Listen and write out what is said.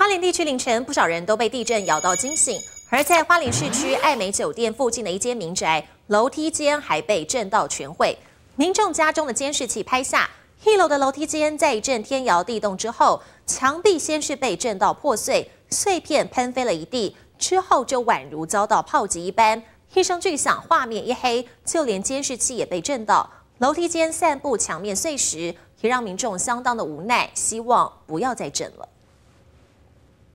花莲地区凌晨，不少人都被地震摇到惊醒。而在花莲市区爱美酒店附近的一间民宅，楼梯间还被震到全毁。民众家中的监视器拍下，一楼的楼梯间在一阵天摇地动之后，墙壁先是被震到破碎，碎片喷飞了一地，之后就宛如遭到炮击一般，一声巨响，画面一黑，就连监视器也被震到。楼梯间散布墙面碎石，也让民众相当的无奈，希望不要再震了。